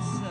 is